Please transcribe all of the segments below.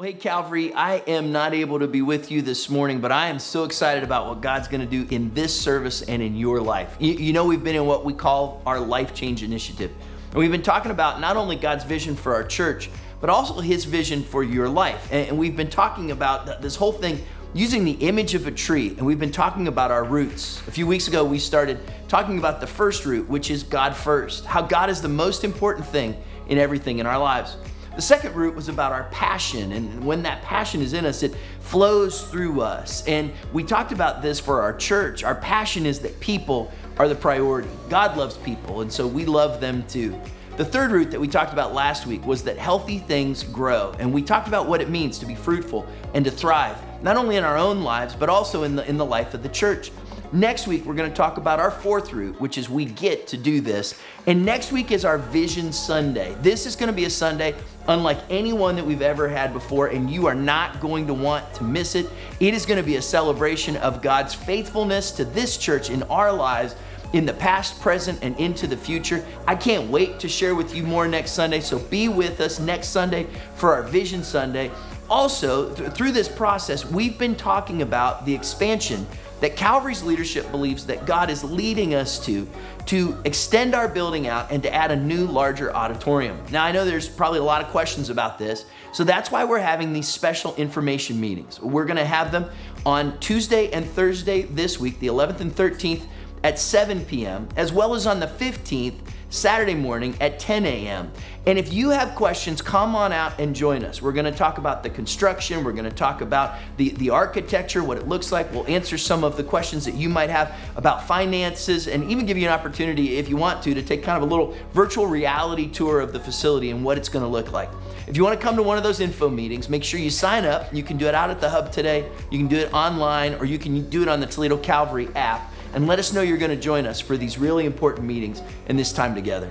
Well, hey, Calvary, I am not able to be with you this morning, but I am so excited about what God's going to do in this service and in your life. You, you, know, we've been in what we call our Life Change Initiative. And we've been talking about not only God's vision for our church, but also His vision for your life. And, and we've been talking about this whole thing using the image of a tree, and we've been talking about our roots. A few weeks ago, we started talking about the first root, which is God first, how God is the most important thing in everything in our lives. The second root was about our passion, and when that passion is in us, it flows through us. And we talked about this for our church. Our passion is that people are the priority. God loves people, and so we love them too. The third root that we talked about last week was that healthy things grow, and we talked about what it means to be fruitful and to thrive, not only in our own lives, but also in the, in the life of the church. Next week, we're going to talk about our fourth root, which is we get to do this. And next week is our Vision Sunday. This is going to be a Sunday unlike any one that we've ever had before, and you are not going to want to miss it. It is going to be a celebration of God's faithfulness to this church in our lives in the past, present, and into the future. I can't wait to share with you more next Sunday, so be with us next Sunday for our Vision Sunday. Also, th- through this process, we've been talking about the expansion that Calvary's leadership believes that God is leading us to to extend our building out and to add a new larger auditorium. Now I know there's probably a lot of questions about this, so that's why we're having these special information meetings. We're going to have them on Tuesday and Thursday this week, the 11th and 13th at 7 p.m., as well as on the 15th Saturday morning at 10 a.m. And if you have questions, come on out and join us. We're gonna talk about the construction, we're gonna talk about the, the architecture, what it looks like. We'll answer some of the questions that you might have about finances and even give you an opportunity, if you want to, to take kind of a little virtual reality tour of the facility and what it's gonna look like. If you wanna come to one of those info meetings, make sure you sign up. You can do it out at the hub today, you can do it online, or you can do it on the Toledo Calvary app and let us know you're going to join us for these really important meetings and this time together.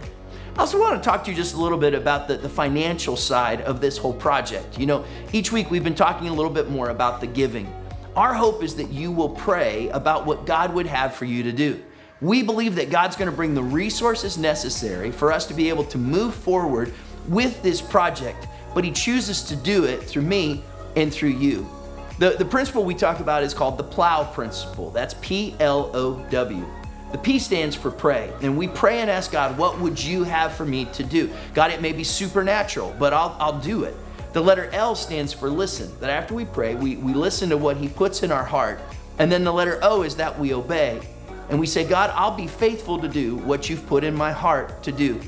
I also want to talk to you just a little bit about the, the financial side of this whole project. You know, each week we've been talking a little bit more about the giving. Our hope is that you will pray about what God would have for you to do. We believe that God's going to bring the resources necessary for us to be able to move forward with this project, but He chooses to do it through me and through you. The, the principle we talk about is called the plow principle. That's P L O W. The P stands for pray. And we pray and ask God, what would you have for me to do? God, it may be supernatural, but I'll, I'll do it. The letter L stands for listen. That after we pray, we, we listen to what He puts in our heart. And then the letter O is that we obey. And we say, God, I'll be faithful to do what you've put in my heart to do.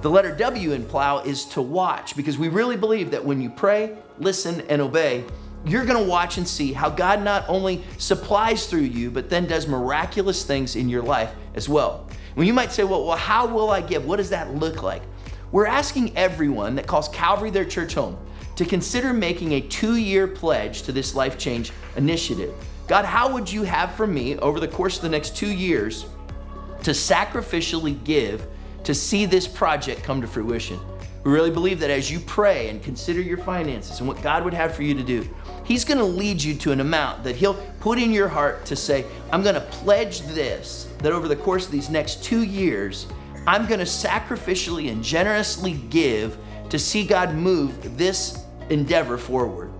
The letter W in plow is to watch because we really believe that when you pray, listen, and obey, you're to watch and see how God not only supplies through you, but then does miraculous things in your life as well. When you might say, well, well, how will I give? What does that look like? We're asking everyone that calls Calvary their church home to consider making a two year pledge to this life change initiative. God, how would you have for me over the course of the next two years to sacrificially give to see this project come to fruition? We really believe that as you pray and consider your finances and what God would have for you to do, He's going to lead you to an amount that He'll put in your heart to say, I'm going to pledge this, that over the course of these next two years, I'm going to sacrificially and generously give to see God move this endeavor forward.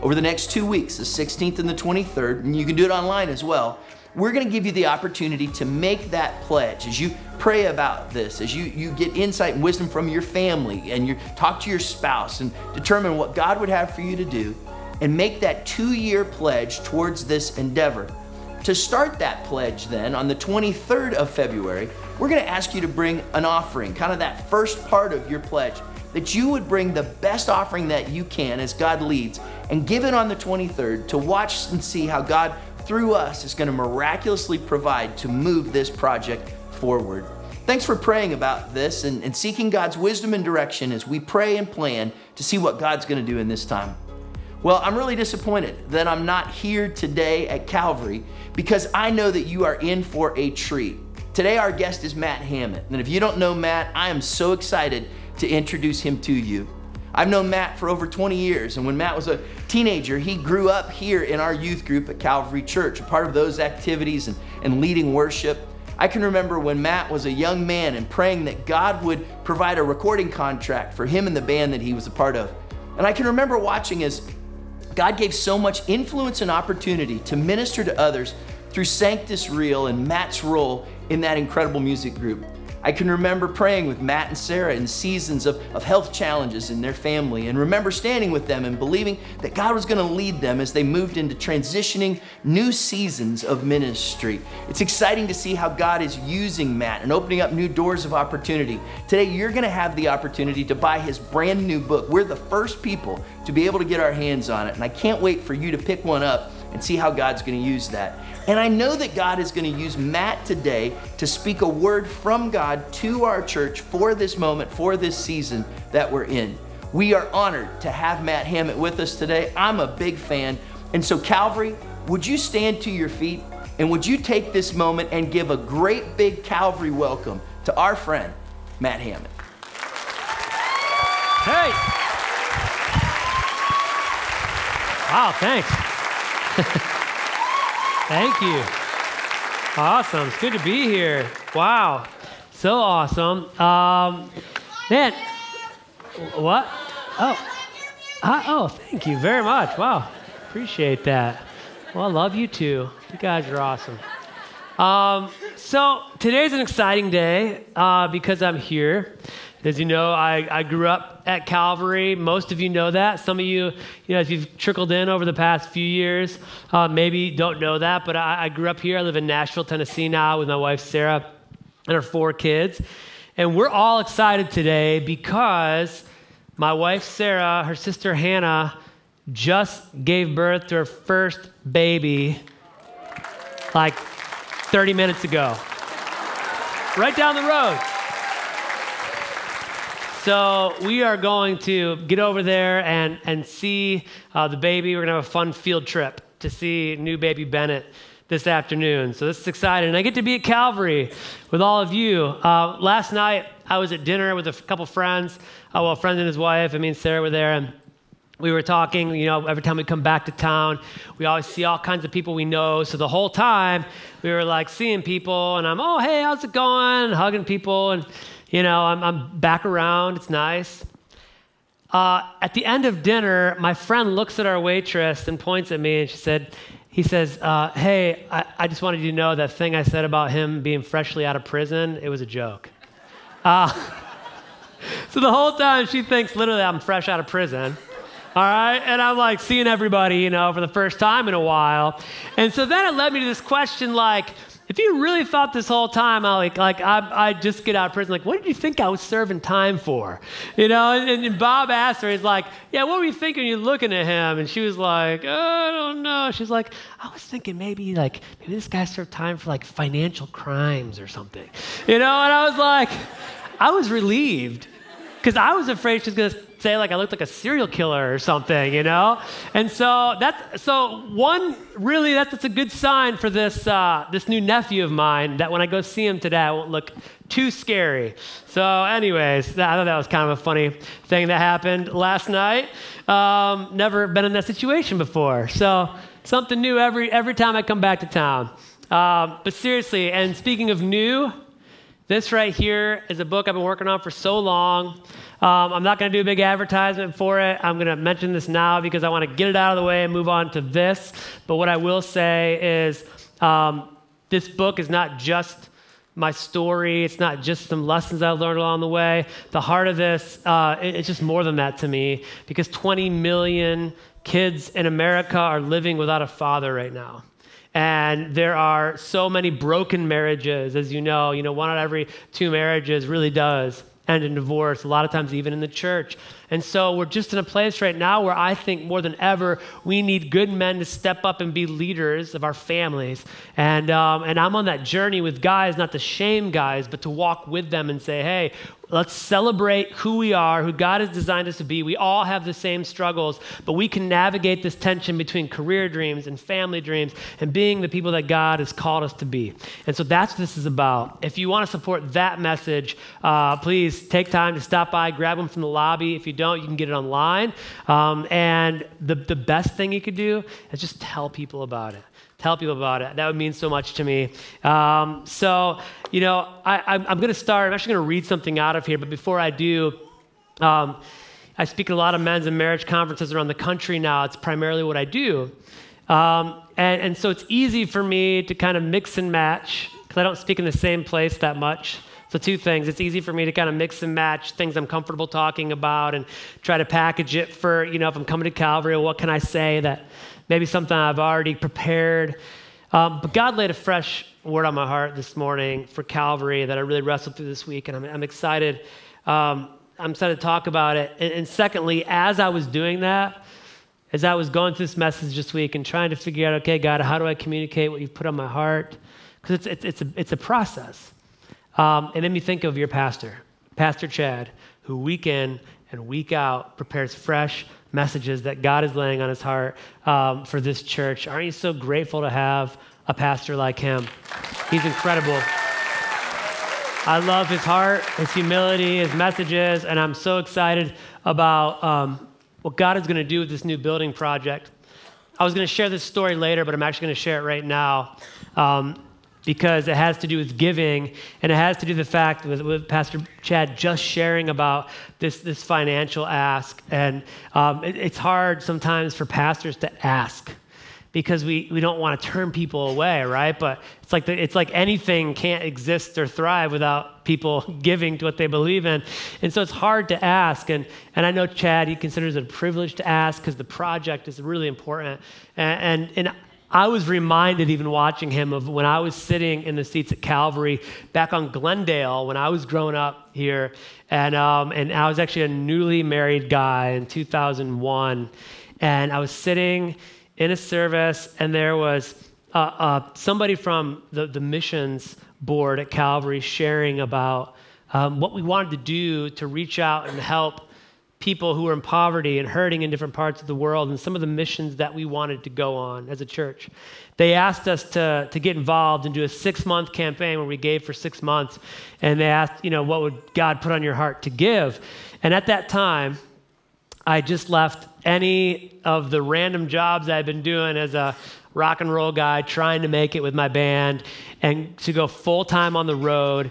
Over the next two weeks, the 16th and the 23rd, and you can do it online as well, we're going to give you the opportunity to make that pledge as you pray about this, as you, you get insight and wisdom from your family and you talk to your spouse and determine what God would have for you to do and make that two year pledge towards this endeavor. To start that pledge, then, on the 23rd of February, we're going to ask you to bring an offering, kind of that first part of your pledge, that you would bring the best offering that you can as God leads and give it on the 23rd to watch and see how God through us is going to miraculously provide to move this project forward. Thanks for praying about this and, and seeking God's wisdom and direction as we pray and plan to see what God's going to do in this time. Well, I'm really disappointed that I'm not here today at Calvary because I know that you are in for a treat. Today, our guest is Matt Hammitt. And if you don't know Matt, I am so excited to introduce him to you. I've known Matt for over 20 years, and when Matt was a teenager, he grew up here in our youth group at Calvary Church, a part of those activities and, and leading worship. I can remember when Matt was a young man and praying that God would provide a recording contract for him and the band that he was a part of. And I can remember watching as God gave so much influence and opportunity to minister to others through Sanctus Real and Matt's role in that incredible music group. I can remember praying with Matt and Sarah in seasons of, of health challenges in their family and remember standing with them and believing that God was going to lead them as they moved into transitioning new seasons of ministry. It's exciting to see how God is using Matt and opening up new doors of opportunity. Today, you're going to have the opportunity to buy his brand new book. We're the first people to be able to get our hands on it, and I can't wait for you to pick one up and see how God's going to use that. And I know that God is going to use Matt today to speak a word from God to our church for this moment, for this season that we're in. We are honored to have Matt Hammitt with us today. I'm a big fan. And so, Calvary, would you stand to your feet and would you take this moment and give a great big Calvary welcome to our friend, Matt Hammitt? Hey! Wow, thanks. Thank you. Awesome. It's good to be here. Wow. So awesome. Um, man, what? Oh. Uh, oh, thank you very much. Wow. Appreciate that. Well, I love you too. You guys are awesome. Um, so today's an exciting day uh, because I'm here. As you know, I, I grew up at Calvary. Most of you know that. Some of you, you know, if you've trickled in over the past few years, uh, maybe don't know that. But I, I grew up here. I live in Nashville, Tennessee now with my wife, Sarah, and our four kids. And we're all excited today because my wife, Sarah, her sister, Hannah, just gave birth to her first baby like 30 minutes ago. Right down the road. So we are going to get over there and, and see uh, the baby. We're going to have a fun field trip to see new baby Bennett this afternoon. So this is exciting. And I get to be at Calvary with all of you. Uh, last night, I was at dinner with a couple friends. Uh, well, a friend and his wife. I mean, Sarah were there. And we were talking, you know, every time we come back to town, we always see all kinds of people we know. So the whole time, we were like seeing people, and I'm, oh, hey, how's it going? Hugging people. And you know, I'm, I'm back around, it's nice. Uh, at the end of dinner, my friend looks at our waitress and points at me and she said, he says, uh, hey, I, I, just wanted you to know that thing I said about him being freshly out of prison, it was a joke. Uh, so the whole time she thinks literally I'm fresh out of prison. All right. And I'm like seeing everybody, you know, for the first time in a while. And so then it led me to this question like, if you really thought this whole time, I like, like I, I just get out of prison, like, what did you think I was serving time for? You know, and, and Bob asked her, he's like, yeah, what were you thinking you looking at him? And she was like, oh, I don't know. She's like, I was thinking maybe like, maybe this guy served time for like financial crimes or something. You know, and I was like, I was relieved because I was afraid she was going to say like I looked like a serial killer or something, you know? And so that's so one really that's, that's a good sign for this uh, this new nephew of mine that when I go see him today, I won't look too scary. So, anyways, I thought that was kind of a funny thing that happened last night. Um, never been in that situation before, so something new every every time I come back to town. Um, but seriously, and speaking of new, this right here is a book I've been working on for so long. Um, I'm not going to do a big advertisement for it. I'm going to mention this now because I want to get it out of the way and move on to this. But what I will say is um, this book is not just my story. It's not just some lessons I've learned along the way. The heart of this, uh, it, it's just more than that to me because 20 million kids in America are living without a father right now. And there are so many broken marriages, as you know. You know, one out of every two marriages really does end in divorce, a lot of times even in the church. And so we're just in a place right now where I think more than ever, we need good men to step up and be leaders of our families. And, um, and I'm on that journey with guys, not to shame guys, but to walk with them and say, hey, let's celebrate who we are, who God has designed us to be. We all have the same struggles, but we can navigate this tension between career dreams and family dreams and being the people that God has called us to be. And so that's what this is about. If you want to support that message, uh, please take time to stop by, grab them from the lobby. If you don't, you can get it online. Um, and the, the best thing you could do is just tell people about it. Tell people about it. That would mean so much to me. Um, so, you know, I, am going to start. I'm actually going to read something out of here, but before I do, um, I speak at a lot of men's and marriage conferences around the country now. It's primarily what I do. Um, and, and so it's easy for me to kind of mix and match because I don't speak in the same place that much. So, two things. It's easy for me to kind of mix and match things I'm comfortable talking about and try to package it for, you know, if I'm coming to Calvary, what can I say that maybe something I've already prepared. Um, but God laid a fresh word on my heart this morning for Calvary that I really wrestled through this week, and I'm, I'm excited. Um, I'm excited to talk about it. And, and secondly, as I was doing that, as I was going through this message this week and trying to figure out, okay, God, how do I communicate what you've put on my heart? Because it's, it's, it's, a, it's a process. Um, it made me think of your pastor, Pastor Chad, who week in and week out prepares fresh messages that God is laying on his heart um, for this church. Aren't you so grateful to have a pastor like him? He's incredible. I love his heart, his humility, his messages, and I'm so excited about um, what God is going to do with this new building project. I was going to share this story later, but I'm actually going to share it right now. Um, because it has to do with giving and it has to do with the fact with, with pastor chad just sharing about this, this financial ask. And um, it, it's hard sometimes for pastors to ask because we, we don't want to turn people away right? But it's like, the, it's like anything can't exist or thrive without people giving to what they believe in. And so it's hard to ask. And, and i know chad he considers it a privilege to ask because the project is really important. And, and, and I was reminded, even watching him, of when I was sitting in the seats at Calvary back on Glendale when I was growing up here. And, um, and I was actually a newly married guy in 2001. And I was sitting in a service, and there was uh, uh, somebody from the, the missions board at Calvary sharing about um, what we wanted to do to reach out and help people who were in poverty and hurting in different parts of the world and some of the missions that we wanted to go on as a church. They asked us to, to get involved and do a six month campaign where we gave for six months. And they asked, you know, what would God put on your heart to give? And at that time, I just left any of the random jobs I'd been doing as a rock and roll guy trying to make it with my band and to go full time on the road,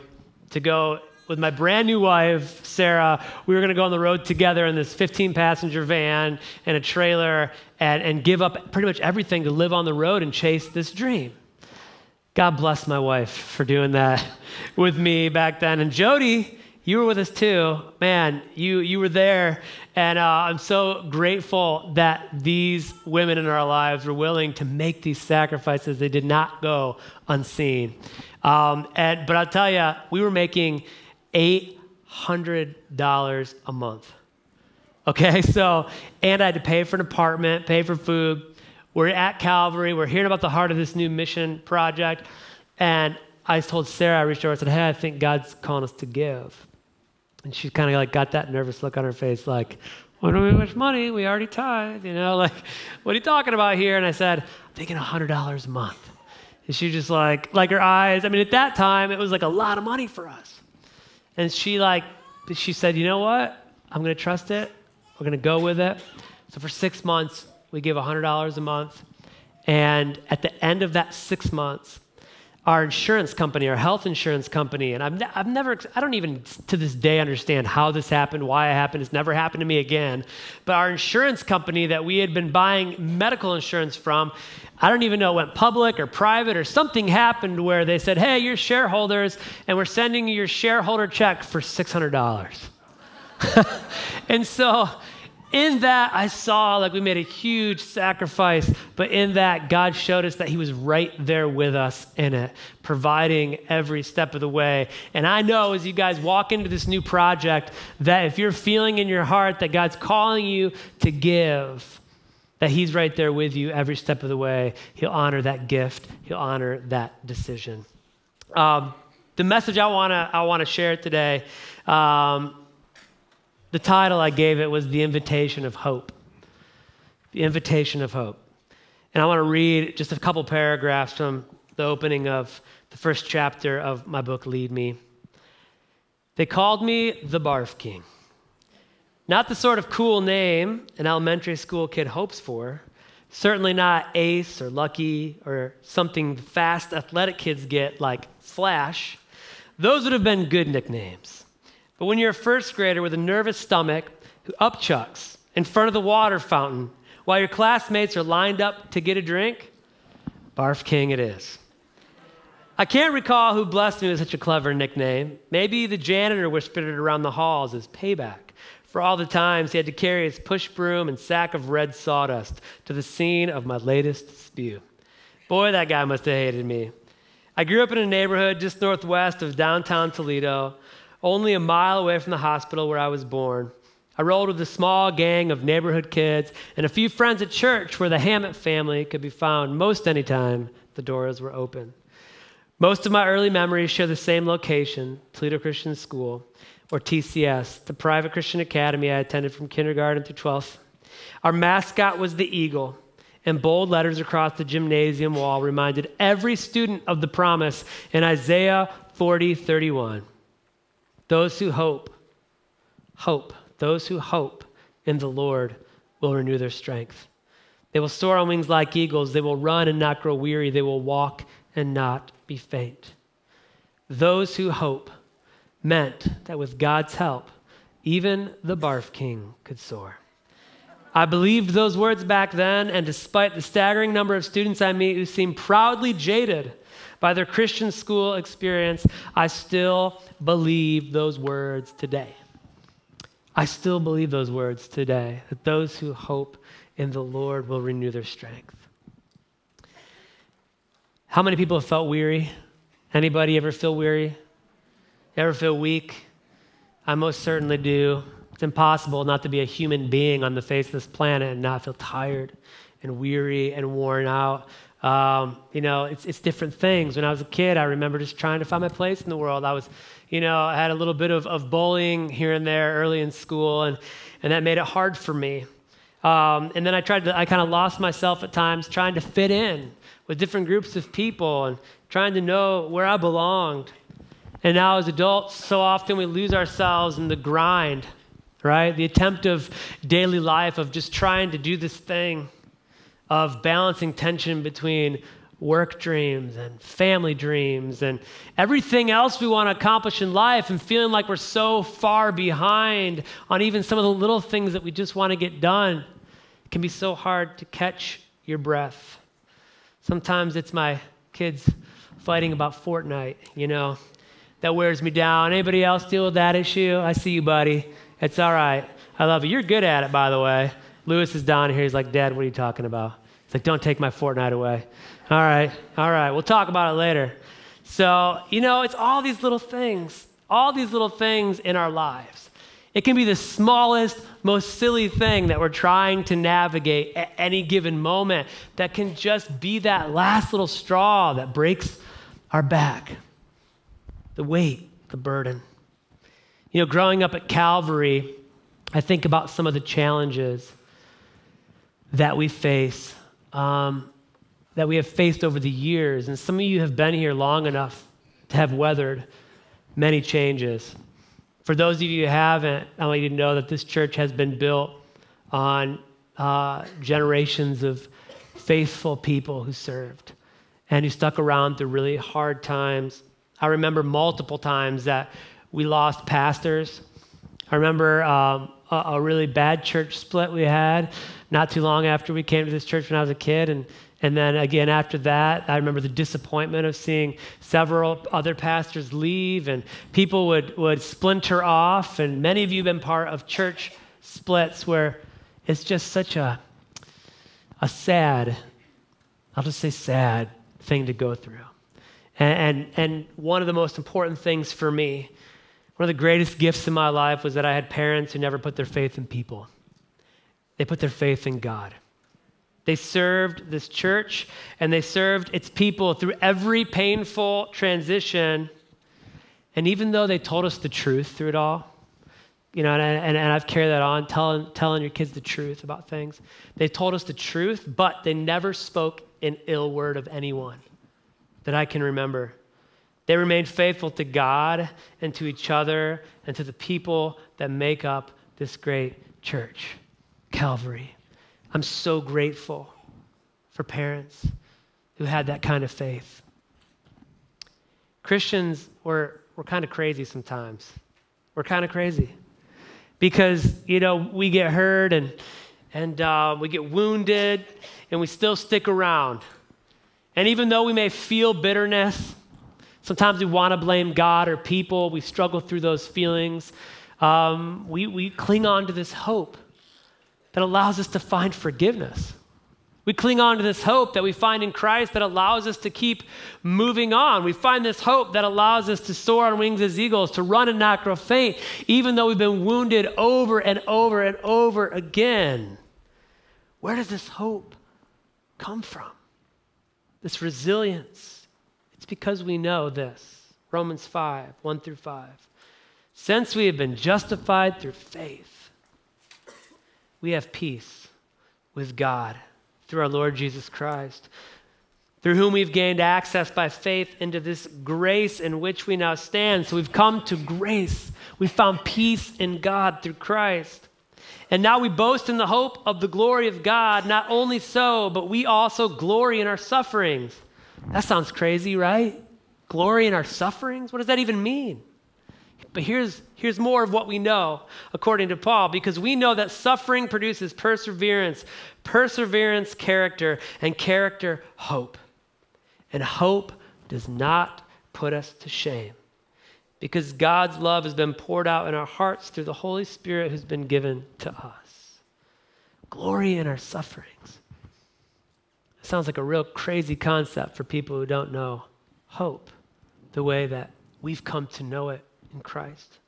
to go with my brand new wife, Sarah, we were going to go on the road together in this 15 passenger van and a trailer and, and give up pretty much everything to live on the road and chase this dream. God bless my wife for doing that with me back then. And Jody, you were with us too. Man, you, you were there. And uh, I'm so grateful that these women in our lives were willing to make these sacrifices. They did not go unseen. Um, and, but I'll tell you, we were making $800 a month. Okay, so, and I had to pay for an apartment, pay for food. We're at Calvary, we're hearing about the heart of this new mission project. And I told Sarah, I reached over, I said, Hey, I think God's calling us to give. And she kind of like got that nervous look on her face, like, we do we much money, we already tithe, you know, like, what are you talking about here? And I said, I'm thinking $100 a month. And she just like, like her eyes, I mean, at that time, it was like a lot of money for us. And she like, she said, you know what? I'm going to trust it. We're going to go with it. So for six months, we give $100 a month. And at the end of that six months, our insurance company, our health insurance company, and I've, ne- I've never, I don't even to this day understand how this happened, why it happened. It's never happened to me again. But our insurance company that we had been buying medical insurance from, I don't even know it went public or private or something happened where they said, hey, you're shareholders, and we're sending you your shareholder check for $600. and so in that, I saw like we made a huge sacrifice, but in that, God showed us that He was right there with us in it, providing every step of the way. And I know as you guys walk into this new project, that if you're feeling in your heart that God's calling you to give, that He's right there with you every step of the way. He'll honor that gift, He'll honor that decision. Um, the message I want to I wanna share today. Um, the title I gave it was The Invitation of Hope. The Invitation of Hope. And I want to read just a couple paragraphs from the opening of the first chapter of my book, Lead Me. They called me the Barf King. Not the sort of cool name an elementary school kid hopes for. Certainly not Ace or Lucky or something fast athletic kids get like Flash. Those would have been good nicknames. But when you're a first grader with a nervous stomach who upchucks in front of the water fountain while your classmates are lined up to get a drink? Barf King it is. I can't recall who blessed me with such a clever nickname. Maybe the janitor whispered it around the halls as payback for all the times he had to carry his push broom and sack of red sawdust to the scene of my latest spew. Boy, that guy must have hated me. I grew up in a neighborhood just northwest of downtown Toledo, only a mile away from the hospital where I was born. I rolled with a small gang of neighborhood kids and a few friends at church where the Hammitt family could be found most anytime the doors were open. Most of my early memories share the same location, Toledo Christian School, or TCS, the private Christian academy I attended from kindergarten through 12th. Our mascot was the eagle, and bold letters across the gymnasium wall reminded every student of the promise in Isaiah 40 31. Those who hope, hope, those who hope in the Lord will renew their strength. They will soar on wings like eagles. They will run and not grow weary. They will walk and not be faint. Those who hope meant that with God's help, even the barf king could soar. I believed those words back then, and despite the staggering number of students I meet who seem proudly jaded by their Christian school experience, I still believe those words today. I still believe those words today that those who hope in the Lord will renew their strength. How many people have felt weary? Anybody ever feel weary? Ever feel weak? I most certainly do. It's impossible not to be a human being on the face of this planet and not feel tired and weary and worn out. Um, you know, it's, it's different things. When I was a kid, I remember just trying to find my place in the world. I was, you know, I had a little bit of, of bullying here and there early in school, and, and that made it hard for me. Um, and then I tried to, I kind of lost myself at times trying to fit in with different groups of people and trying to know where I belonged. And now, as adults, so often we lose ourselves in the grind, right? The attempt of daily life of just trying to do this thing, of balancing tension between work dreams and family dreams and everything else we want to accomplish in life and feeling like we're so far behind on even some of the little things that we just want to get done. It can be so hard to catch your breath. Sometimes it's my kids fighting about Fortnite, you know that wears me down. Anybody else deal with that issue? I see you, buddy. It's all right. I love you. You're good at it, by the way. Lewis is down here. He's like, Dad, what are you talking about? Like, don't take my Fortnite away. All right, all right. We'll talk about it later. So, you know, it's all these little things, all these little things in our lives. It can be the smallest, most silly thing that we're trying to navigate at any given moment that can just be that last little straw that breaks our back the weight, the burden. You know, growing up at Calvary, I think about some of the challenges that we face, um, that we have faced over the years. And some of you have been here long enough to have weathered many changes. For those of you who haven't, I want you to know that this church has been built on uh, generations of faithful people who served and who stuck around through really hard times I remember multiple times that we lost pastors. I remember um, a, really bad church split we had not too long after we came to this church when I was a kid. And, and then again after that, I remember the disappointment of seeing several other pastors leave and people would, would splinter off. And many of you have been part of church splits where it's just such a, a sad, I'll just say sad thing to go through. And, and, and one of the most important things for me, one of the greatest gifts in my life was that I had parents who never put their faith in people. They put their faith in God. They served this church and they served its people through every painful transition. And even though they told us the truth through it all, you know, and, and, and I've carried that on, telling, telling your kids the truth about things. They told us the truth, but they never spoke an ill word of anyone that I can remember. They remained faithful to God and to each other and to the people that make up this great church, Calvary. I'm so grateful for parents who had that kind of faith. Christians were, were kind of crazy sometimes. We're kind of crazy because, you know, we get hurt and, and uh, we get wounded and we still stick around. And even though we may feel bitterness, sometimes we want to blame God or people, we struggle through those feelings. Um, we, we cling on to this hope that allows us to find forgiveness. We cling on to this hope that we find in Christ that allows us to keep moving on. We find this hope that allows us to soar on wings as eagles, to run and not grow faint, even though we've been wounded over and over and over again. Where does this hope come from? This resilience. It's because we know this Romans 5 1 through 5. Since we have been justified through faith, we have peace with God through our Lord Jesus Christ, through whom we've gained access by faith into this grace in which we now stand. So we've come to grace. We found peace in God through Christ. And now we boast in the hope of the glory of God. Not only so, but we also glory in our sufferings. That sounds crazy, right? Glory in our sufferings? What does that even mean? But here's, here's more of what we know, according to Paul, because we know that suffering produces perseverance, perseverance, character, and character, hope. And hope does not put us to shame, because God's love has been poured out in our hearts through the Holy Spirit who's been given to us. Glory in our sufferings. Sounds like a real crazy concept for people who don't know hope the way that we've come to know it in Christ.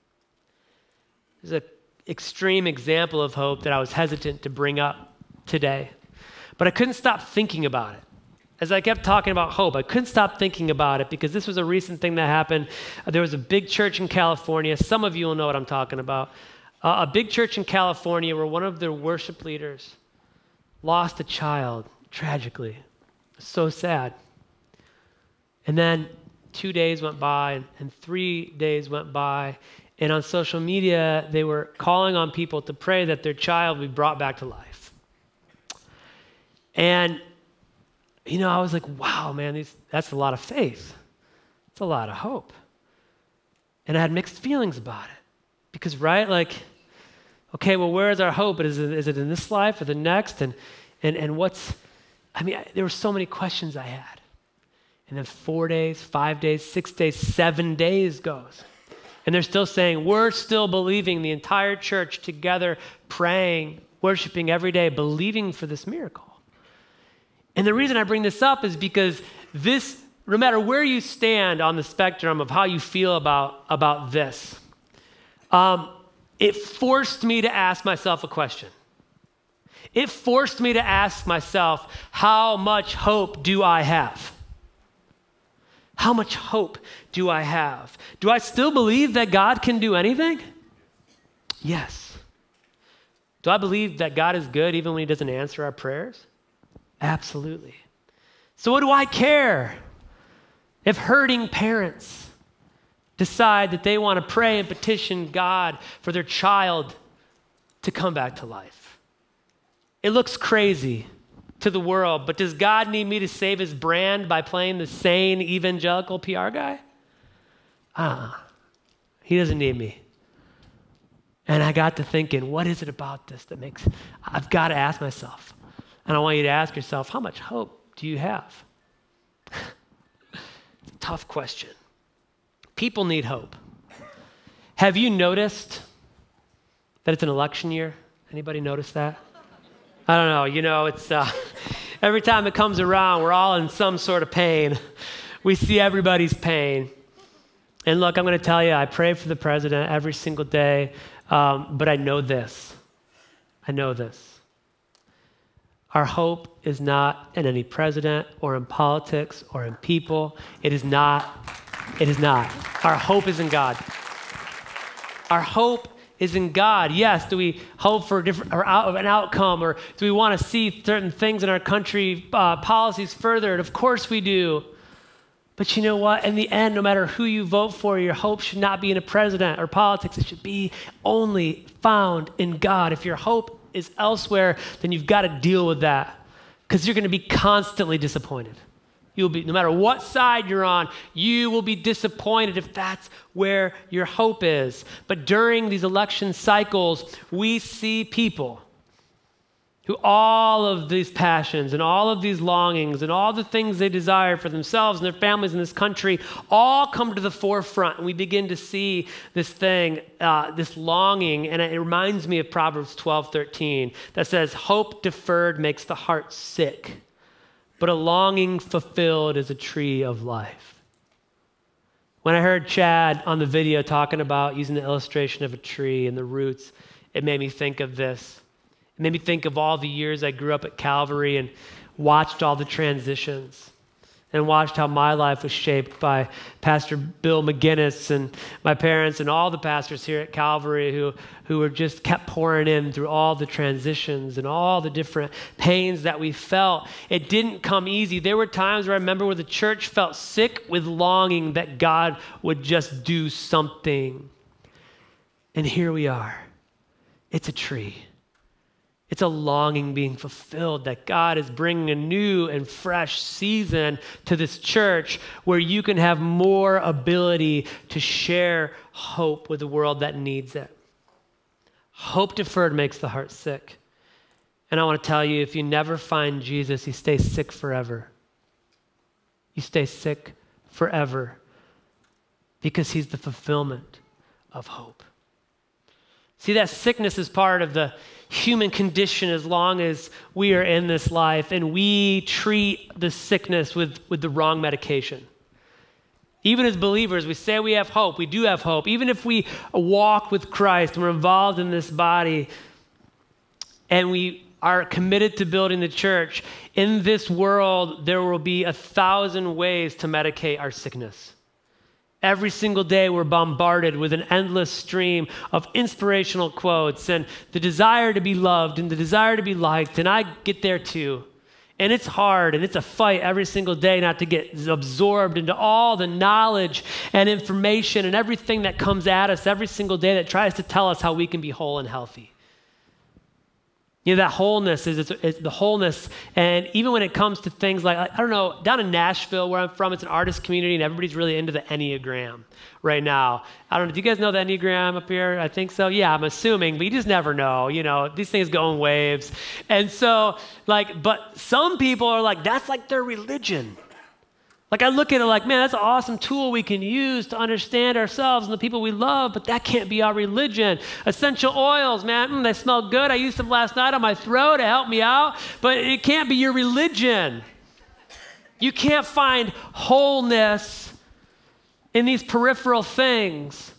There's an extreme example of hope that I was hesitant to bring up today, but I couldn't stop thinking about it. As I kept talking about hope, I couldn't stop thinking about it because this was a recent thing that happened. Uh, there was a big church in California. Some of you will know what I'm talking about. Uh, a big church in California where one of their worship leaders lost a child tragically. So sad. And then two days went by and, three days went by. And on social media, they were calling on people to pray that their child be brought back to life. And, you know, I was like, wow, man, these, that's a lot of faith. It's a lot of hope. And I had mixed feelings about it. Because, right, like, okay, well, where is our hope? Is it, is it in this life or the next? And, and, and what's, I mean, I, there were so many questions I had. And then four days, five days, six days, seven days goes. And they're still saying, we're still believing, the entire church together, praying, worshiping every day, believing for this miracle. And the reason I bring this up is because this, no matter where you stand on the spectrum of how you feel about, about this, um, it forced me to ask myself a question. It forced me to ask myself, how much hope do I have? How much hope do I have? Do I still believe that God can do anything? Yes. Do I believe that God is good even when He doesn't answer our prayers? Absolutely. So, what do I care if hurting parents decide that they want to pray and petition God for their child to come back to life? It looks crazy to the world, but does God need me to save his brand by playing the sane evangelical PR guy? Ah, uh, he doesn't need me. And I got to thinking, what is it about this that makes, I've got to ask myself. And I want you to ask yourself, how much hope do you have? tough question. People need hope. Have you noticed that it's an election year? Anybody notice that? I don't know. You know, it's uh, every time it comes around, we're all in some sort of pain. We see everybody's pain. And look, I'm going to tell you, I pray for the president every single day, um, but I know this. I know this. Our hope is not in any president or in politics or in people. It is not. It is not. Our hope is in God. Our hope is in God. Yes, do we hope for different, or out, an outcome, or do we want to see certain things in our country uh, policies furthered? Of course we do. But you know what? In the end, no matter who you vote for, your hope should not be in a president or politics. It should be only found in God. If your hope is elsewhere, then you've got to deal with that because you're going to be constantly disappointed. You'll be, no matter what side you're on, you will be disappointed if that's where your hope is. But during these election cycles, we see people who all of these passions and all of these longings and all the things they desire for themselves and their families in this country all come to the forefront. And we begin to see this thing uh, this longing. And it reminds me of proverbs 12 13 that says hope deferred makes the heart sick but a longing fulfilled is a tree of life. When i heard chad on the video talking about using the illustration of a tree and the roots it made me think of this. It made me think of all the years I grew up at Calvary and watched all the transitions and watched how my life was shaped by Pastor Bill McGinnis and my parents and all the pastors here at Calvary who, who were just kept pouring in through all the transitions and all the different pains that we felt. It didn't come easy. There were times where I remember where the church felt sick with longing that God would just do something. And here we are. It's a tree. It's a longing being fulfilled that God is bringing a new and fresh season to this church where you can have more ability to share hope with the world that needs it. Hope deferred makes the heart sick. And I want to tell you if you never find Jesus, you stay sick forever. You stay sick forever because he's the fulfillment of hope. See, that sickness is part of the human condition as long as we are in this life and we treat the sickness with, with the wrong medication. Even as believers, we say we have hope. We do have hope. Even if we walk with Christ we're involved in this body and we are committed to building the church, in this world, there will be a thousand ways to medicate our sickness. Every single day, we're bombarded with an endless stream of inspirational quotes and the desire to be loved and the desire to be liked. And I get there too. And it's hard and it's a fight every single day not to get absorbed into all the knowledge and information and everything that comes at us every single day that tries to tell us how we can be whole and healthy. You know, that wholeness is, is, the wholeness. And even when it comes to things like, I don't know, down in Nashville, where I'm from, it's an artist community and everybody's really into the Enneagram right now. I don't know, do you guys know the Enneagram up here? I think so. Yeah, I'm assuming, but you just never know. You know, these things go in waves. And so, like, but some people are like, that's like their religion. Like, I look at it like, man, that's an awesome tool we can use to understand ourselves and the people we love, but that can't be our religion. Essential oils, man, mm, they smell good. I used them last night on my throat to help me out, but it can't be your religion. You can't find wholeness in these peripheral things.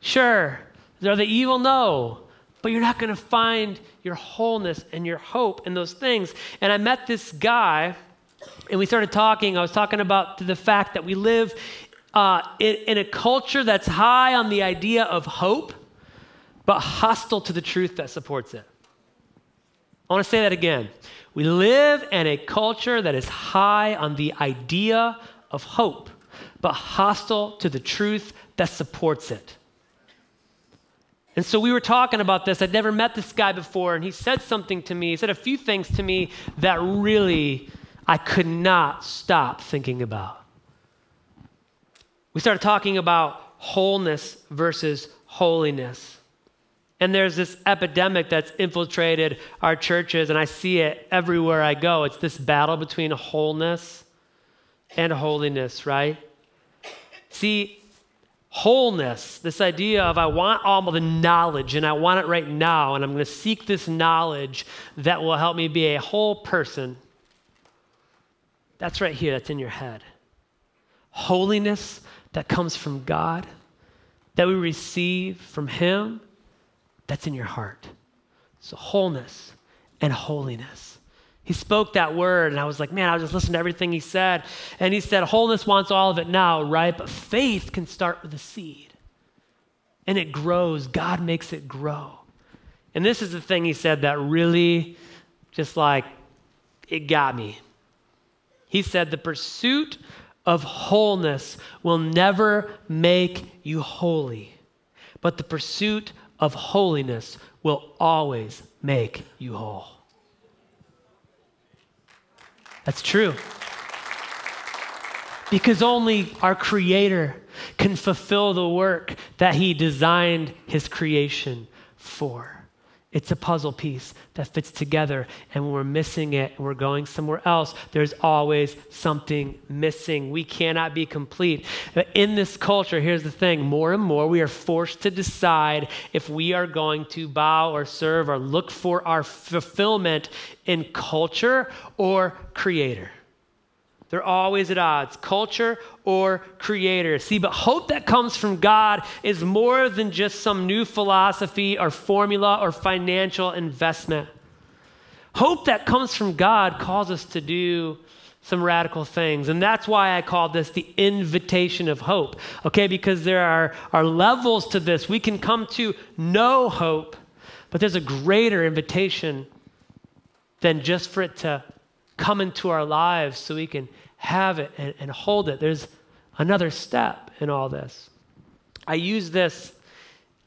Sure, are they evil? No. But you're not going to find your wholeness and your hope in those things. And I met this guy and we started talking. I was talking about the fact that we live uh, in, in a culture that's high on the idea of hope, but hostile to the truth that supports it. I want to say that again. We live in a culture that is high on the idea of hope, but hostile to the truth that supports it. And so we were talking about this. I'd never met this guy before, and he said something to me. He said a few things to me that really I could not stop thinking about. We started talking about wholeness versus holiness. And there's this epidemic that's infiltrated our churches, and I see it everywhere I go. It's this battle between wholeness and holiness, right? See, wholeness, this idea of I want all the knowledge and I want it right now, and I'm going to seek this knowledge that will help me be a whole person that's right here, that's in your head. Holiness that comes from God, that we receive from Him, that's in your heart. So, wholeness and holiness. He spoke that word, and I was like, man, I was just listening to everything he said. And he said, wholeness wants all of it now, right? But faith can start with a seed. And it grows. God makes it grow. And this is the thing he said that really just like, it got me. He said, The pursuit of wholeness will never make you holy, but the pursuit of holiness will always make you whole. That's true. because only our Creator can fulfill the work that He designed His creation for. It's a puzzle piece that fits together, and when we're missing it and we're going somewhere else, there's always something missing. We cannot be complete. In this culture, here's the thing more and more, we are forced to decide if we are going to bow or serve or look for our fulfillment in culture or creator. They're always at odds culture or creator. See, but hope that comes from God is more than just some new philosophy or formula or financial investment. Hope that comes from God calls us to do some radical things. And that's why I call this the invitation of hope, okay? Because there are, are levels to this. We can come to no hope, but there's a greater invitation than just for it to come into our lives so we can have it and, and hold it. There's another step in all this. I use this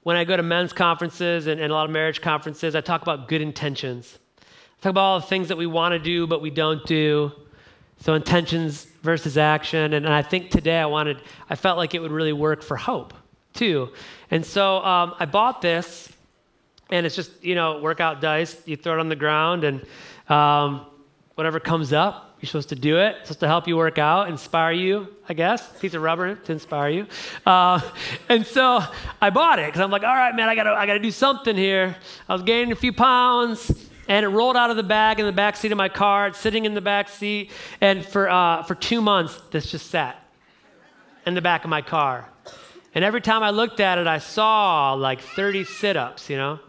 when I go to men's conferences and, and, a lot of marriage conferences. I talk about good intentions. I talk about all the things that we want to do but we don't do. So intentions versus action. And, and, I think today I wanted, I felt like it would really work for hope too. And so um, I bought this, and it's just you know workout dice. You throw it on the ground, and um, whatever comes up, you're supposed to do it. It's supposed to help you work out, inspire you, I guess. Piece of rubber to inspire you. Uh, and so I bought it because I'm like, all right, man, I gotta, I gotta do something here. I was gaining a few pounds, and it rolled out of the bag in the back seat of my car. It's sitting in the back seat, and for uh, for two months, this just sat in the back of my car. And every time I looked at it, I saw like 30 sit-ups, you know.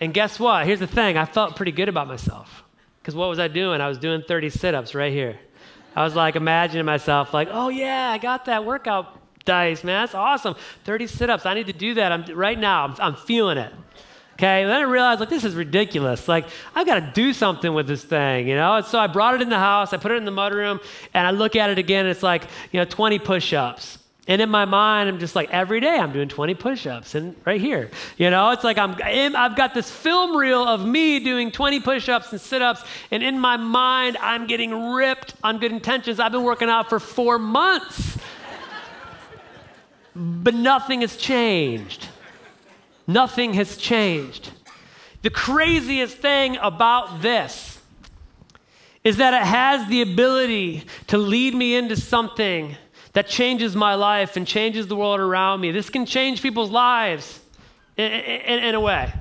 And guess what? Here's the thing: I felt pretty good about myself. Because what was I doing? I was doing 30 sit ups right here. I was like imagining myself, like, oh yeah, I got that workout dice, man. That's awesome. 30 sit ups. I need to do that I'm, right now. I'm, I'm feeling it. Okay, and then I realized, like, this is ridiculous. Like, I've got to do something with this thing, you know? And so I brought it in the house, I put it in the mudroom, and I look at it again, it's like, you know, 20 push ups. And in my mind, I'm just like, every day I'm doing 20 push ups and right here. You know, it's like I'm, I've got this film reel of me doing 20 push ups and sit ups. And in my mind, I'm getting ripped on good intentions. I've been working out for four months. but nothing has changed. Nothing has changed. The craziest thing about this is that it has the ability to lead me into something that changes my life and changes the world around me. This can change people's lives in, in, in a way.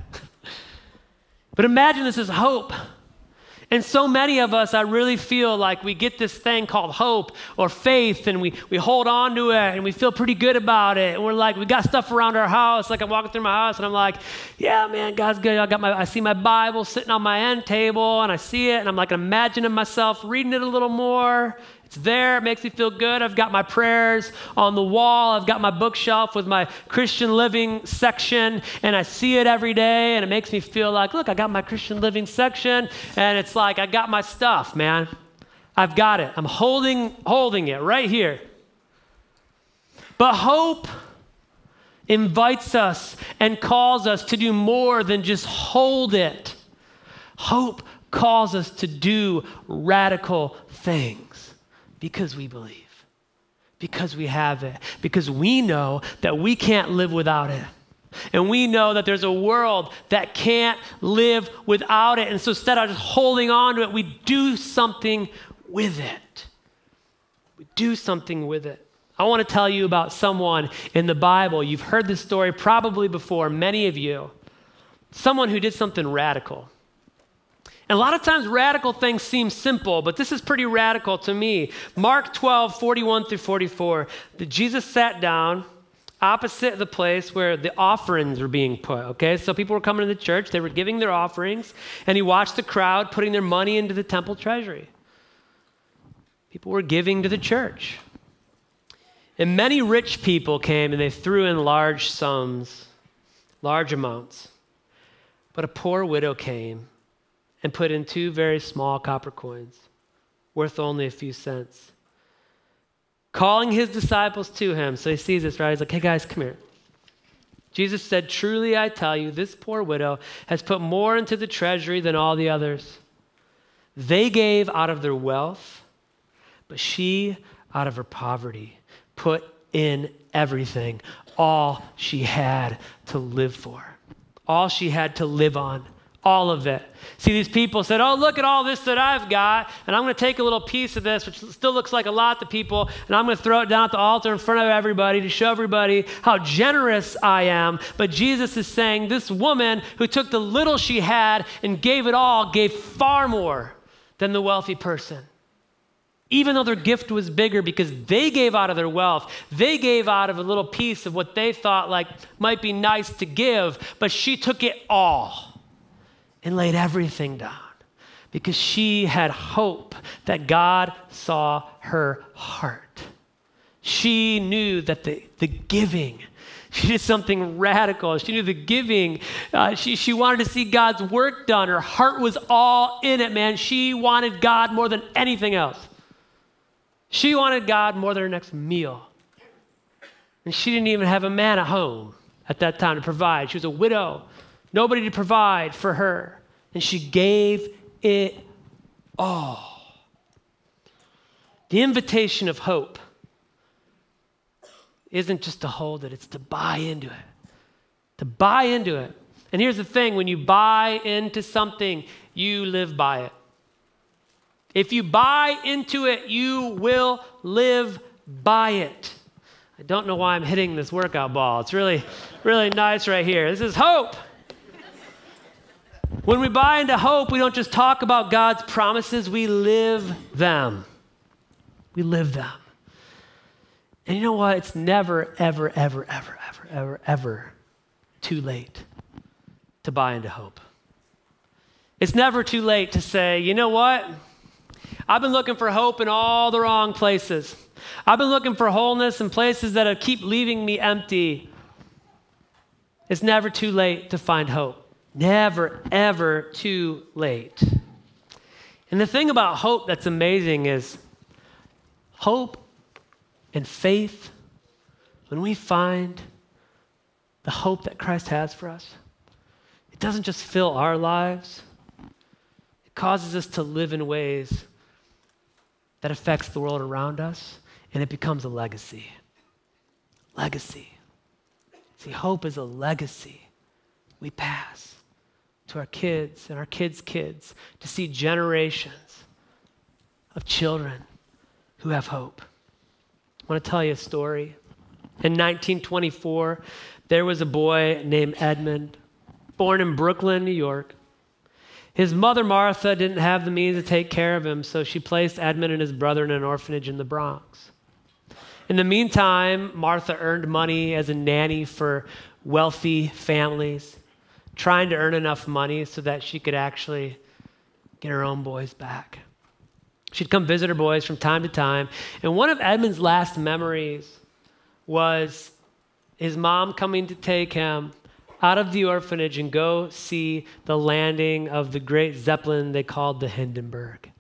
but imagine this is hope. And so many of us, I really feel like we get this thing called hope or faith and we, we hold on to it and we feel pretty good about it. And we're like, we got stuff around our house. Like I'm walking through my house and I'm like, yeah, man, God's good. I got my, I see my Bible sitting on my end table and I see it and I'm like imagining myself reading it a little more it's there, it makes me feel good. I've got my prayers on the wall, I've got my bookshelf with my Christian living section, and I see it every day, and it makes me feel like, look, I got my Christian living section, and it's like I got my stuff, man. I've got it. I'm holding holding it right here. But hope invites us and calls us to do more than just hold it. Hope calls us to do radical things because we believe, because we have it, because we know that we can't live without it. And we know that there's a world that can't live without it. And so instead of just holding on to it, we do something with it. We do something with it. I want to tell you about someone in the Bible. You've heard this story probably before, many of you. Someone who did something radical. And a lot of times radical things seem simple, but this is pretty radical to me. Mark 12, 41 through 44. Jesus sat down opposite the place where the offerings were being put. Okay, so people were coming to the church, they were giving their offerings, and he watched the crowd putting their money into the temple treasury. People were giving to the church. And many rich people came and they threw in large sums, large amounts. But a poor widow came and put in two very small copper coins, worth only a few cents. Calling his disciples to him, so he sees this, right? He's like, hey guys, come here. Jesus said, Truly I tell you, this poor widow has put more into the treasury than all the others. They gave out of their wealth, but she, out of her poverty, put in everything, all she had to live for, all she had to live on all of it. See, these people said, Oh, look at all this that I've got, and I'm going to take a little piece of this, which still looks like a lot to people, and I'm going to throw it down at the altar in front of everybody to show everybody how generous I am. But Jesus is saying, This woman who took the little she had and gave it all gave far more than the wealthy person. Even though their gift was bigger because they gave out of their wealth, they gave out of a little piece of what they thought like might be nice to give, but she took it all and laid everything down because she had hope that God saw her heart. She knew that the, the giving, she did something radical. She knew the giving. Uh, she, she wanted to see God's work done. Her heart was all in it, man. She wanted God more than anything else. She wanted God more than her next meal. And she didn't even have a man at home at that time to provide. She was a widow nobody to provide for her. And she gave it all. The invitation of hope isn't just to hold it, it's to buy into it. To buy into it. And here's the thing when you buy into something, you live by it. If you buy into it, you will live by it. I don't know why I'm hitting this workout ball. It's really, really nice right here. This is hope. When we buy into hope, we don't just talk about God's promises, we live them. We live them. And you know what? It's never, ever, ever, ever, ever, ever, ever too late to buy into hope. It's never too late to say, you know what? I've been looking for hope in all the wrong places. I've been looking for wholeness in places that keep leaving me empty. It's never too late to find hope. Never, ever too late. And the thing about hope that's amazing is hope and faith, when we find the hope that Christ has for us, it doesn't just fill our lives, it causes us to live in ways that affects the world around us, and it becomes a legacy. Legacy. See, hope is a legacy we pass to our kids and our kids' kids to see generations of children who have hope. I want to tell you a story. In 1924, there was a boy named Edmund, born in Brooklyn, New York. His mother, Martha, didn't have the means to take care of him, so she placed Edmund and his brother in an orphanage in the Bronx. In the meantime, Martha earned money as a nanny for wealthy families trying to earn enough money so that she could actually get her own boys back. She'd come visit her boys from time to time. And one of Edmund's last memories was his mom coming to take him out of the orphanage and go see the landing of the great Zeppelin they called the Hindenburg.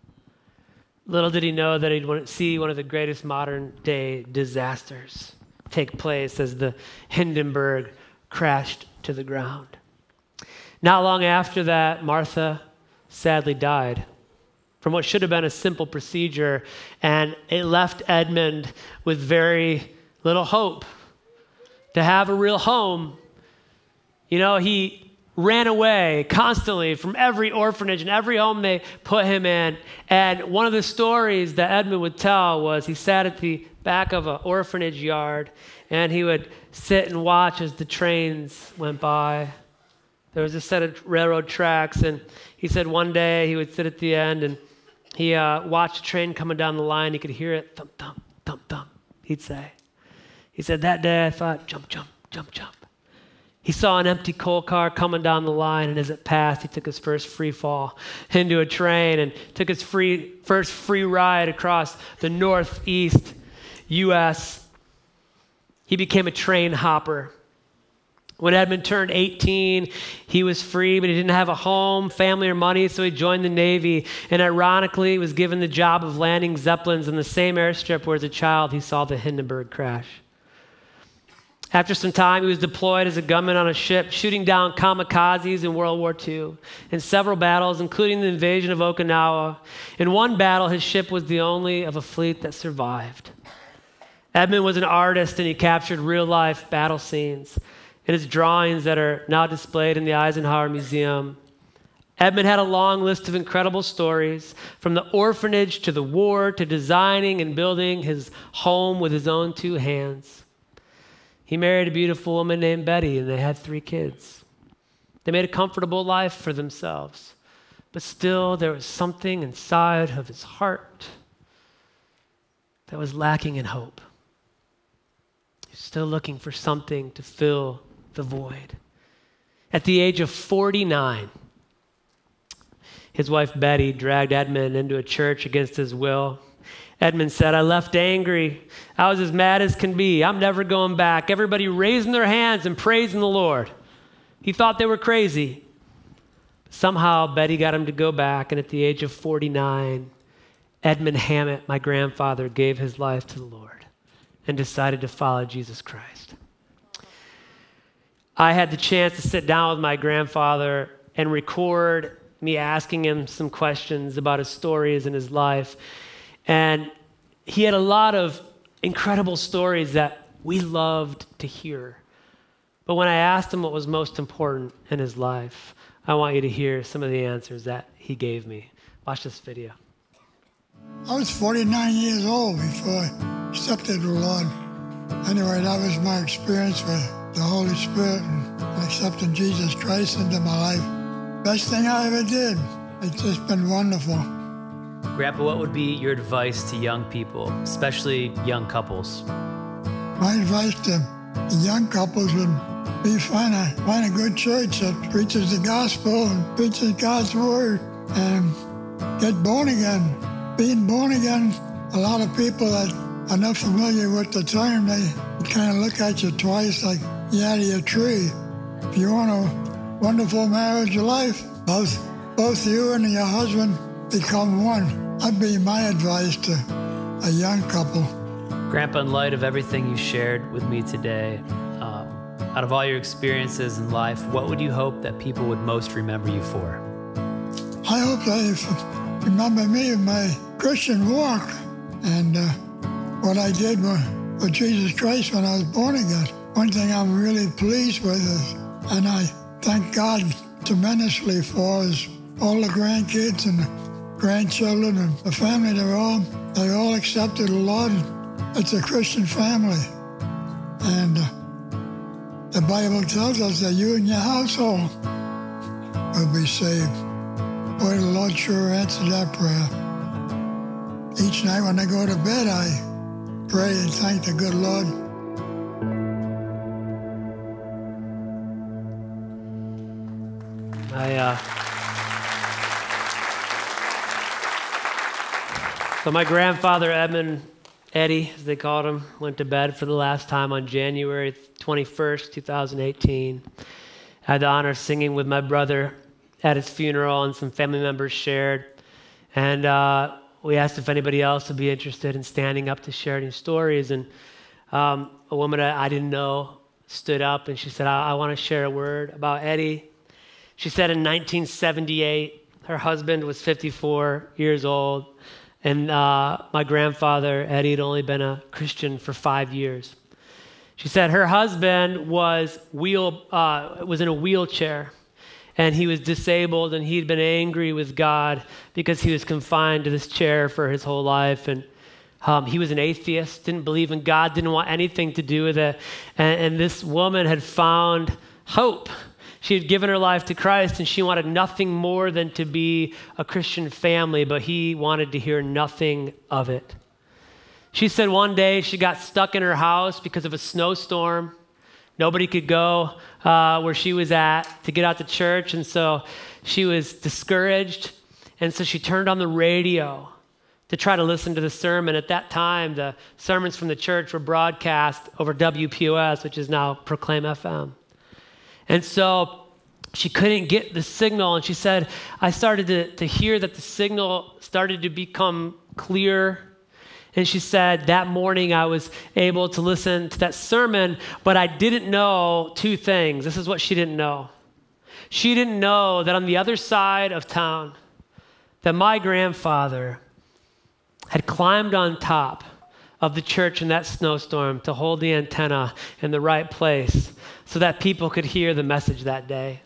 Little did he know that he'd see one of the greatest modern day disasters take place as the Hindenburg crashed to the ground. Not long after that, Martha sadly died from what should have been a simple procedure, and it left Edmund with very little hope to have a real home. You know, he ran away constantly from every orphanage and every home they put him in. And one of the stories that Edmund would tell was he sat at the back of an orphanage yard and he would sit and watch as the trains went by there was a set of railroad tracks, and he said one day he would sit at the end and he uh, watched a train coming down the line. He could hear it thump, thump, thump, thump, he'd say. He said, That day I thought, jump, jump, jump, jump. He saw an empty coal car coming down the line, and as it passed, he took his first free fall into a train and took his free, first free ride across the northeast U.S. He became a train hopper. When Edmund turned 18, he was free, but he didn't have a home, family, or money, so he joined the Navy. And ironically, he was given the job of landing Zeppelins in the same airstrip where, as a child, he saw the Hindenburg crash. After some time, he was deployed as a gunman on a ship, shooting down kamikazes in World War II in several battles, including the invasion of Okinawa. In one battle, his ship was the only of a fleet that survived. Edmund was an artist and he captured real life battle scenes in his drawings that are now displayed in the Eisenhower Museum. Edmund had a long list of incredible stories, from the orphanage to the war to designing and building his home with his own two hands. He married a beautiful woman named Betty, and they had three kids. They made a comfortable life for themselves, but still there was something inside of his heart that was lacking in hope. He's still looking for something to fill the void. At the age of 49, his wife Betty dragged Edmund into a church against his will. Edmund said, I left angry. I was as mad as can be. I'm never going back. Everybody raising their hands and praising the Lord. He thought they were crazy. Somehow, Betty got him to go back, and at the age of 49, Edmund Hammitt, my grandfather, gave his life to the Lord and decided to follow Jesus Christ. I had the chance to sit down with my grandfather and record me asking him some questions about his stories and his life. And he had a lot of incredible stories that we loved to hear. But when I asked him what was most important in his life, I want you to hear some of the answers that he gave me. Watch this video. I was 49 years old before I accepted the Lord. Anyway, that was my experience with the Holy Spirit and accepting Jesus Christ into my life. Best thing I ever did. It's just been wonderful. Grandpa, what would be your advice to young people, especially young couples? My advice to young couples would be find a, find a good church that preaches the gospel and preaches God's word and get born again. Being born again, a lot of people that are not familiar with the term, they kind of look at you twice like you're out of your tree. If you want a wonderful marriage life. Both, both you and your husband become one. That'd be my advice to a young couple. Grandpa, in light of everything you shared with me today, um, out of all your experiences in life, what would you hope that people would most remember you for? I hope they remember me in my Christian walk and uh, what I did with, with Jesus Christ when I was born again. One thing I'm really pleased with is, and I thank God tremendously for is all the grandkids and the grandchildren and the family. They're all they all accepted the Lord. It's a Christian family, and uh, the Bible tells us that you and your household will be saved. Boy, the Lord sure answered that prayer. Each night when I go to bed, I pray and thank the good Lord I, uh, so my grandfather, Edmund Eddie, as they called him, went to bed for the last time on January 21st, 2018. I had the honor of singing with my brother at his funeral, and some family members shared. And uh, we asked if anybody else would be interested in standing up to share any stories. And um, a woman I didn't know stood up and she said, I, I want to share a word about Eddie. She said in 1978, her husband was 54 years old, and uh, my grandfather, Eddie, had only been a Christian for five years. She said her husband was, wheel, uh, was in a wheelchair and he was disabled and he'd been angry with God because he was confined to this chair for his whole life. And um, he was an atheist, didn't believe in God, didn't want anything to do with it. And, and this woman had found hope she had given her life to Christ and she wanted nothing more than to be a Christian family, but he wanted to hear nothing of it. She said one day she got stuck in her house because of a snowstorm. Nobody could go uh, where she was at to get out to church, and so she was discouraged. And so she turned on the radio to try to listen to the sermon. At that time, the sermons from the church were broadcast over WPOS, which is now Proclaim FM. And so she couldn't get the signal. And she said, I started to, to hear that the signal started to become clear. And she said, that morning I was able to listen to that sermon, but I didn't know two things. This is what she didn't know. She didn't know that on the other side of town, that my grandfather had climbed on top of the church in that snowstorm to hold the antenna in the right place so that people could hear the message that day.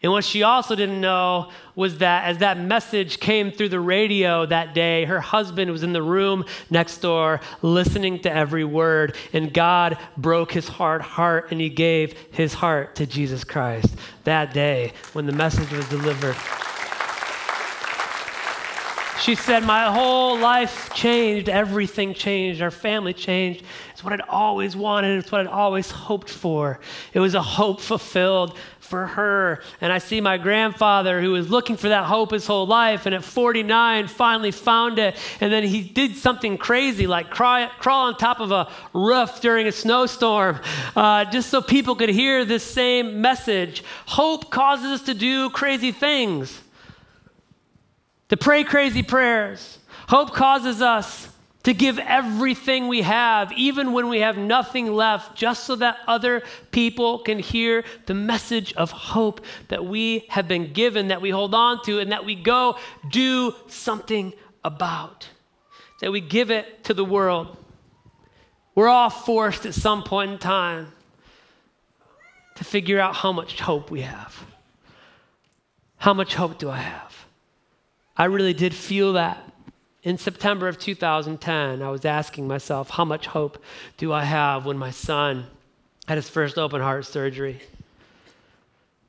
And what she also didn't know was that as that message came through the radio that day, her husband was in the room next door listening to every word. And God broke his hard heart and he gave his heart to Jesus Christ that day when the message was delivered. She said, My whole life changed. Everything changed. Our family changed. It's what I'd always wanted. It's what I'd always hoped for. It was a hope fulfilled for her. And I see my grandfather who was looking for that hope his whole life. And at 49, finally found it. And then he did something crazy like cry, crawl on top of a roof during a snowstorm uh, just so people could hear this same message. Hope causes us to do crazy things to pray crazy prayers. Hope causes us to give everything we have, even when we have nothing left, just so that other people can hear the message of hope that we have been given, that we hold on to, and that we go do something about, that we give it to the world. We're all forced at some point in time to figure out how much hope we have. How much hope do I have? I really did feel that. In September of 2010, I was asking myself, how much hope do I have when my son had his first open heart surgery?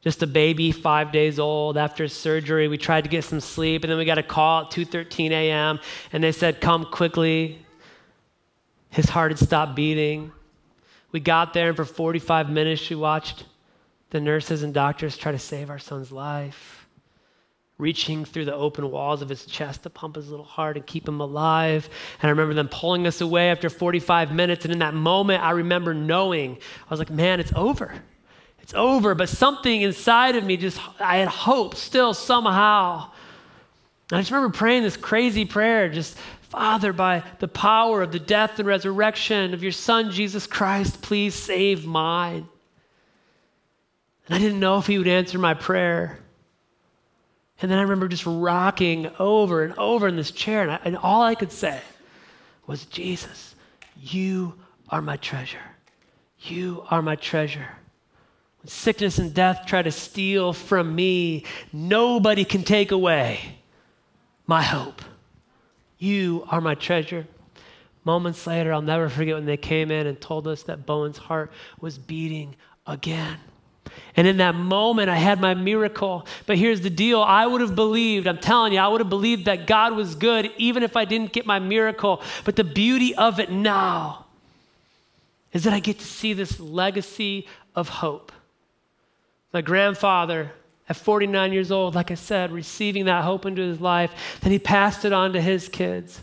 Just a baby, five days old. After surgery, we tried to get some sleep, and then we got a call at 2:13 a.m. and they said, "Come quickly." His heart had stopped beating. We got there, and for 45 minutes, we watched the nurses and doctors try to save our son's life reaching through the open walls of his chest to pump his little heart and keep him alive. And I remember them pulling us away after 45 minutes. And in that moment, I remember knowing, I was like, man, it's over. It's over. But something inside of me just, I had hope still somehow. And I just remember praying this crazy prayer just, Father, by the power of the death and resurrection of your Son, Jesus Christ, please save mine. And I didn't know if he would answer my prayer. And then I remember just rocking over and over in this chair, and, I, and all I could say was, Jesus, you are my treasure. You are my treasure. When sickness and death try to steal from me, nobody can take away my hope. You are my treasure. Moments later, I'll never forget when they came in and told us that Bowen's heart was beating again. And in that moment, I had my miracle. But here's the deal I would have believed, I'm telling you, I would have believed that God was good even if I didn't get my miracle. But the beauty of it now is that I get to see this legacy of hope. My grandfather, at 49 years old, like I said, receiving that hope into his life, then he passed it on to his kids.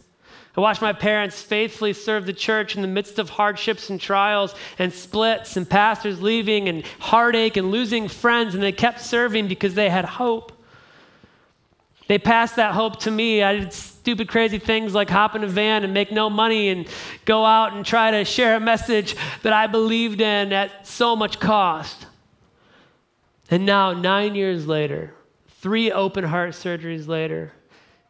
I watched my parents faithfully serve the church in the midst of hardships and trials and splits and pastors leaving and heartache and losing friends, and they kept serving because they had hope. They passed that hope to me. I did stupid, crazy things like hop in a van and make no money and go out and try to share a message that I believed in at so much cost. And now, nine years later, three open heart surgeries later,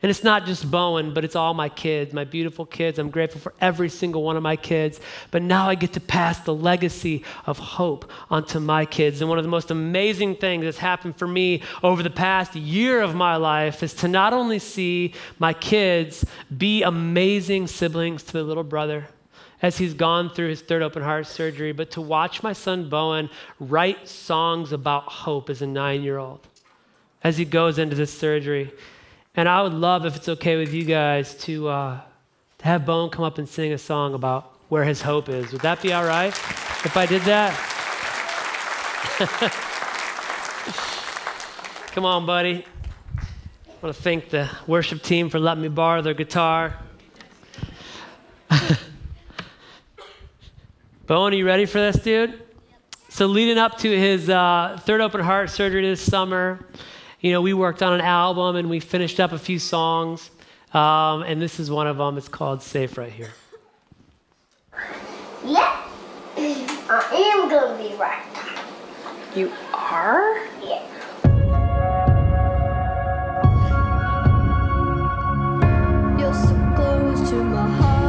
and it's not just Bowen, but it's all my kids, my beautiful kids. I'm grateful for every single one of my kids. But now I get to pass the legacy of hope onto my kids. And one of the most amazing things that's happened for me over the past year of my life is to not only see my kids be amazing siblings to the little brother as he's gone through his third open heart surgery, but to watch my son Bowen write songs about hope as a nine year old as he goes into this surgery. And I would love, if it's okay with you guys, to, uh, to have Bowen come up and sing a song about where his hope is. Would that be all right if I did that? come on, buddy. I want to thank the worship team for letting me borrow their guitar. Bowen, are you ready for this, dude? So, leading up to his uh, third open heart surgery this summer, you know, we worked on an album and we finished up a few songs. Um, and this is one of them. It's called Safe Right Here. Yeah, I am going to be right. You are? Yeah. You're so close to my heart,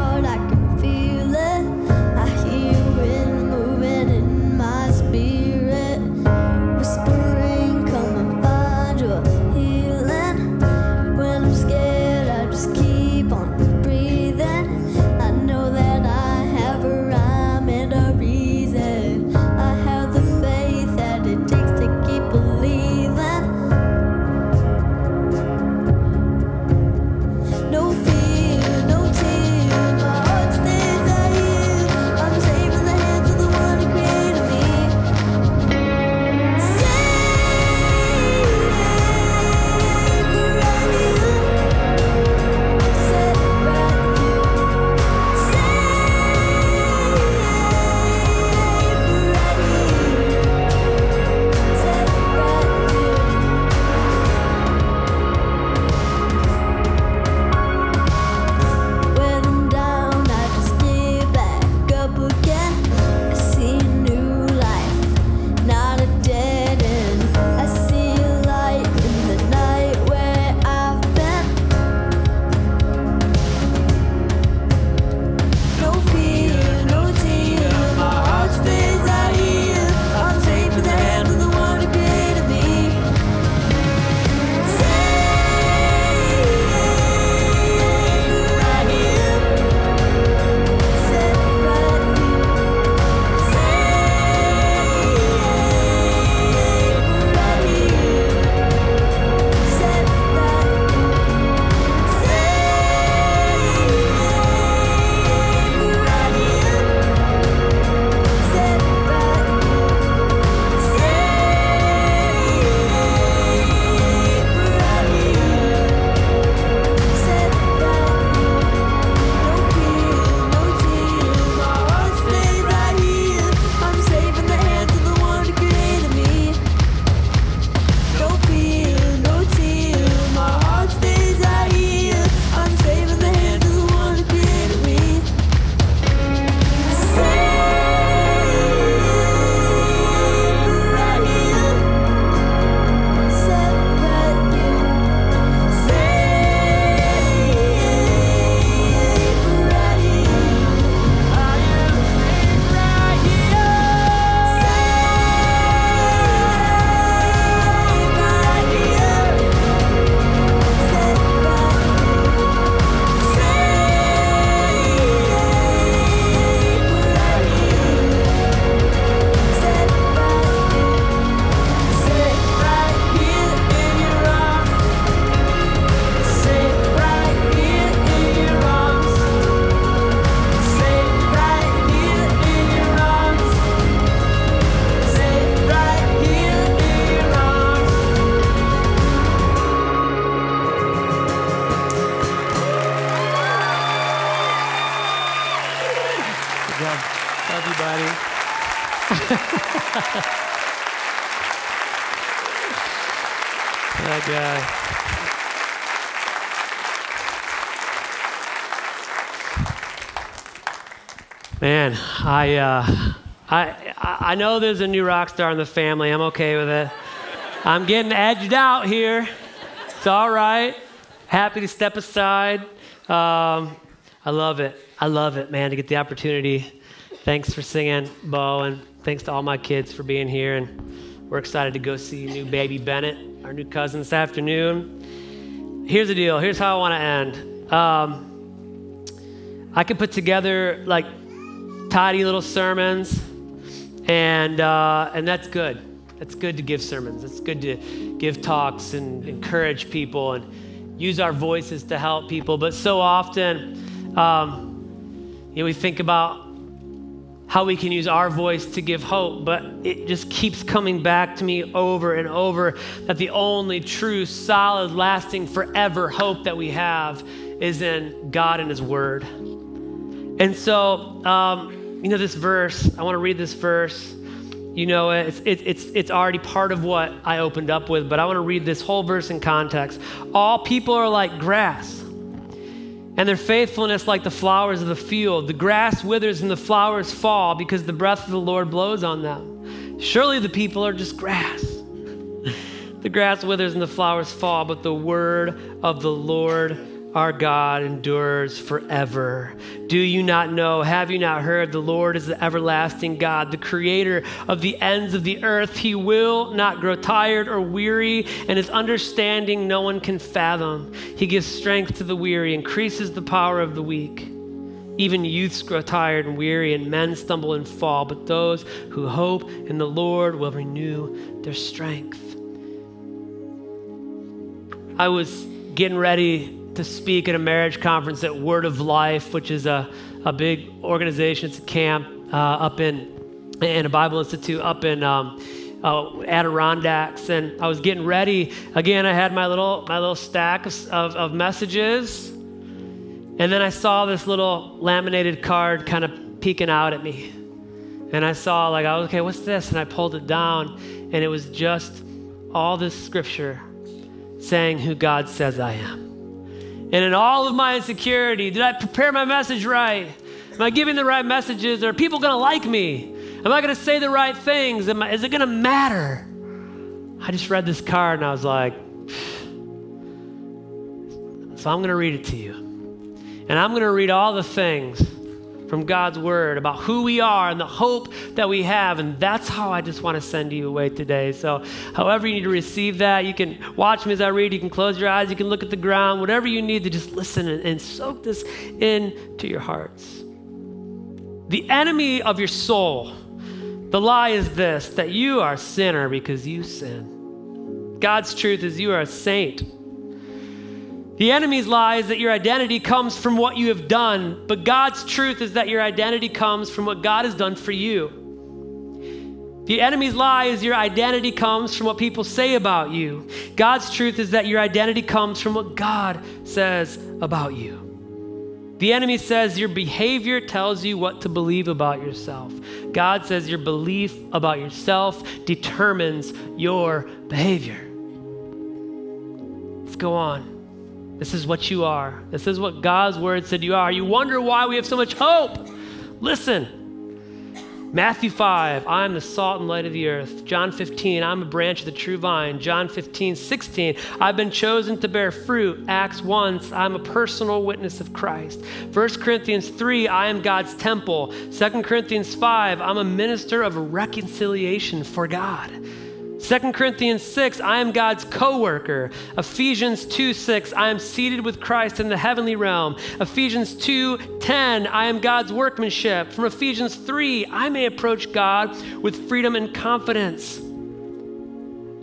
I, uh, I, I know there's a new rock star in the family. I'm okay with it. I'm getting edged out here. It's all right. Happy to step aside. Um, I love it. I love it, man, to get the opportunity. Thanks for singing, Bo, and thanks to all my kids for being here. And we're excited to go see new baby Bennett, our new cousin, this afternoon. Here's the deal. Here's how I want to end. Um, I can put together like tidy little sermons, and uh, and that's good. That's good to give sermons. It's good to give talks and encourage people and use our voices to help people. But so often, um, you know, we think about how we can use our voice to give hope, but it just keeps coming back to me over and over that the only true, solid, lasting, forever hope that we have is in God and His Word. And so, um, you know, this verse, I want to read this verse. You know, it's, it, it's, it's already part of what I opened up with, but I want to read this whole verse in context. All people are like grass, and their faithfulness like the flowers of the field. The grass withers and the flowers fall because the breath of the Lord blows on them. Surely the people are just grass. the grass withers and the flowers fall, but the word of the Lord our God endures forever. Do you not know? Have you not heard? The Lord is the everlasting God, the creator of the ends of the earth. He will not grow tired or weary, and his understanding no one can fathom. He gives strength to the weary, increases the power of the weak. Even youths grow tired and weary, and men stumble and fall, but those who hope in the Lord will renew their strength. I was getting ready to speak at a marriage conference at Word of Life, which is a, a big organization. It's a camp uh, up in, in a Bible Institute up in um, uh, Adirondacks. And I was getting ready. Again, I had my little, my little stack of, of, messages. And then I saw this little laminated card kind of peeking out at me. And I saw, like, I was, okay, what's this? And I pulled it down, and it was just all this scripture saying who God says I am. And in all of my insecurity, did I prepare my message right? Am I giving the right messages? Are people going to like me? Am I going to say the right things? I, is it going to matter? I just read this card and I was like, so I'm going to read it to you. And I'm going to read all the things from God's word about who we are and the hope that we have. And that's how I just want to send you away today. So, however you need to receive that, you can watch me as I read. You can close your eyes. You can look at the ground. Whatever you need to just listen and, and soak this into your hearts. The enemy of your soul, the lie is this that you are a sinner because you sin. God's truth is you are a saint the enemy's lie is that your identity comes from what you have done, but God's truth is that your identity comes from what God has done for you. The enemy's lie is your identity comes from what people say about you. God's truth is that your identity comes from what God says about you. The enemy says your behavior tells you what to believe about yourself. God says your belief about yourself determines your behavior. Let's go on. This is what you are. This is what God's word said you are. You wonder why we have so much hope. Listen. Matthew 5, I am the salt and light of the earth. John 15, I'm a branch of the true vine. John 15, 16, I've been chosen to bear fruit. Acts 1, I'm a personal witness of Christ. 1 Corinthians 3, I am God's temple. 2 Corinthians 5, I'm a minister of reconciliation for God. 2 Corinthians 6, I am God's co worker. Ephesians 2 6, I am seated with Christ in the heavenly realm. Ephesians 2 10, I am God's workmanship. From Ephesians 3, I may approach God with freedom and confidence.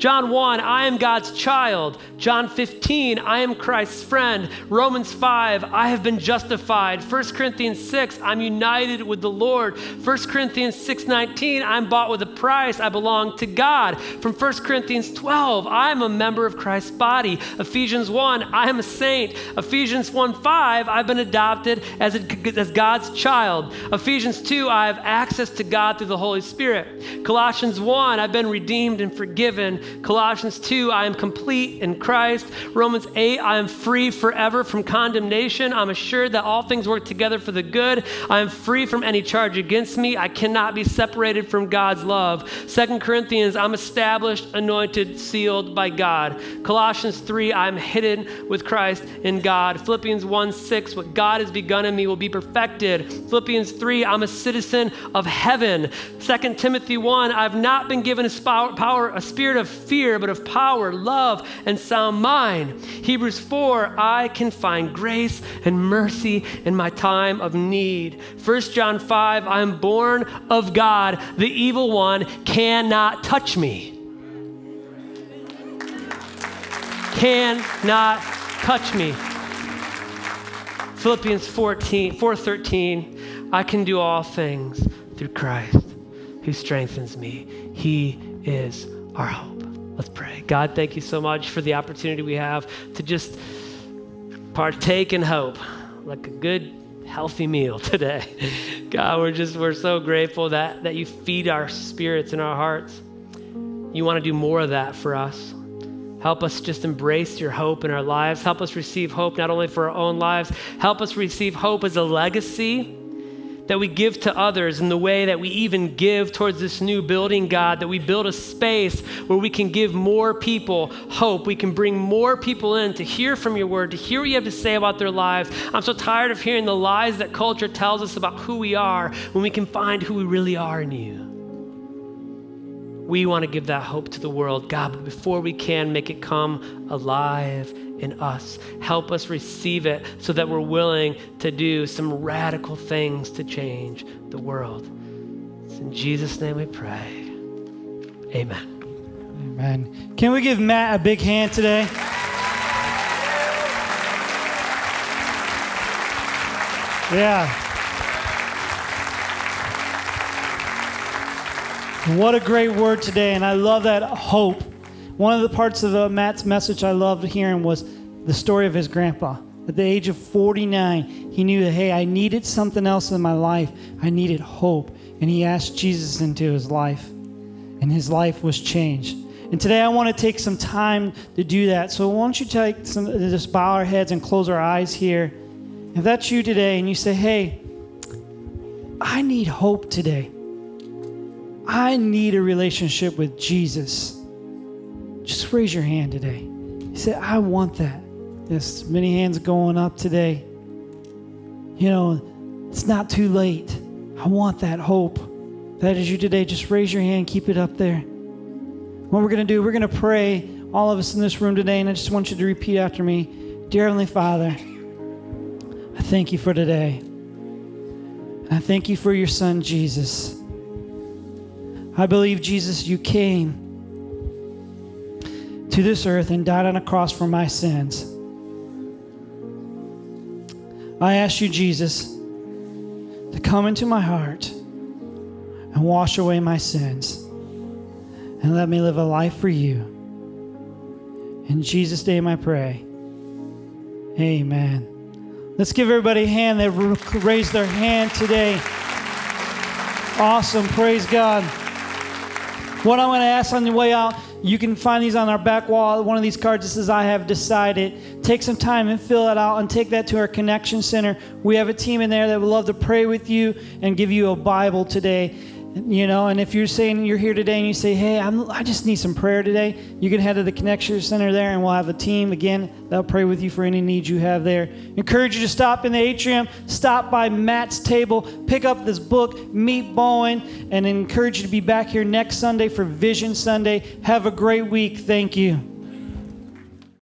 John 1, I am God's child. John 15, I am Christ's friend. Romans 5, I have been justified. 1 Corinthians 6, I'm united with the Lord. 1 Corinthians 6:19, I'm bought with a price. I belong to God. From 1 Corinthians 12, I am a member of Christ's body. Ephesians 1, I am a saint. Ephesians 1 5, I've been adopted as, a, as God's child. Ephesians 2, I have access to God through the Holy Spirit. Colossians 1, I've been redeemed and forgiven. Colossians 2, I am complete in Christ. Romans 8, I am free forever from condemnation. I'm assured that all things work together for the good. I am free from any charge against me. I cannot be separated from God's love. Second Corinthians, I'm established, anointed, sealed by God. Colossians 3, I'm hidden with Christ in God. Philippians 1 6, what God has begun in me will be perfected. Philippians 3, I'm a citizen of heaven. 2 Timothy 1, I've not been given a, power, a spirit of fear, but of power, love, and sound mind. Hebrews 4, I can find grace and mercy in my time of need. 1 John 5, I am born of God. The evil one cannot touch me. Cannot touch me. Philippians 14, 4:13, I can do all things through Christ who strengthens me. He is our hope. Let's pray. God, thank you so much for the opportunity we have to just partake in hope like a good healthy meal today. God, we're just we're so grateful that that you feed our spirits and our hearts. You want to do more of that for us. Help us just embrace your hope in our lives. Help us receive hope not only for our own lives, help us receive hope as a legacy that we give to others in the way that we even give towards this new building, God, that we build a space where we can give more people hope. We can bring more people in to hear from your word, to hear what you have to say about their lives. I'm so tired of hearing the lies that culture tells us about who we are when we can find who we really are in you. We want to give that hope to the world, God, but before we can, make it come alive in us. Help us receive it so that we're willing to do some radical things to change the world. It's in Jesus' name we pray. Amen. Amen. Can we give Matt a big hand today? Yeah. What a great word today, and I love that hope. One of the parts of the Matt's message I loved hearing was the story of his grandpa. At the age of 49, he knew that, hey, I needed something else in my life. I needed hope. And he asked Jesus into his life, and his life was changed. And today I want to take some time to do that. So why don't you take some, just bow our heads and close our eyes here. If that's you today and you say, hey, I need hope today. I need a relationship with Jesus. Just raise your hand today. You say, I want that. There's many hands going up today. You know, it's not too late. I want that hope. That is you today. Just raise your hand, keep it up there. What we're going to do, we're going to pray, all of us in this room today, and I just want you to repeat after me Dear Heavenly Father, I thank you for today. I thank you for your son, Jesus. I believe, Jesus, you came to this earth and died on a cross for my sins. I ask you, Jesus, to come into my heart and wash away my sins and let me live a life for you. In Jesus' name I pray. Amen. Let's give everybody a hand that raised their hand today. Awesome. Praise God. What I'm going to ask on the way out, you can find these on our back wall. One of these cards that says, I have decided. Take some time and fill it out and take that to our connection center. We have a team in there that would love to pray with you and give you a Bible today you know and if you're saying you're here today and you say hey I'm, i just need some prayer today you can head to the connection center there and we'll have a team. Again that'll pray with you for any needs you have there. Encourage you to stop in the atrium stop by matt's table pick up this book meet bowen and encourage you to be back here next sunday for vision sunday. Have a great week. Thank you